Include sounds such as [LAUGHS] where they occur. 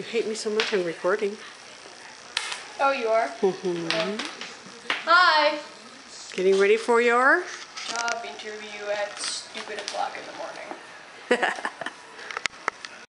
You hate me so much I'm recording. Oh, you are? Mm-hmm. Hi! Getting ready for your Job interview at stupid o'clock in the morning. [LAUGHS]